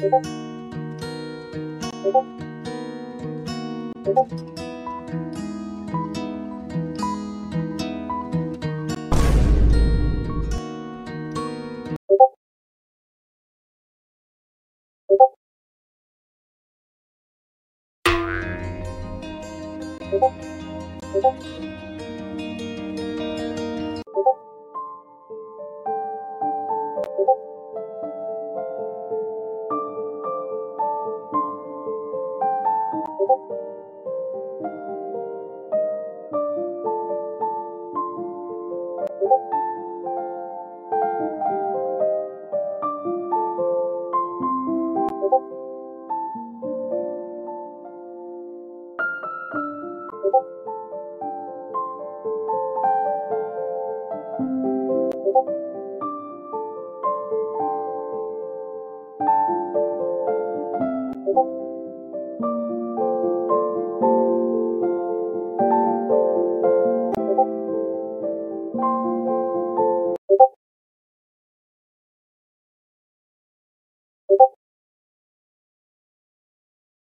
고고 고고 you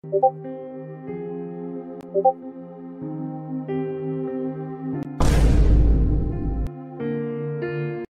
오버 오버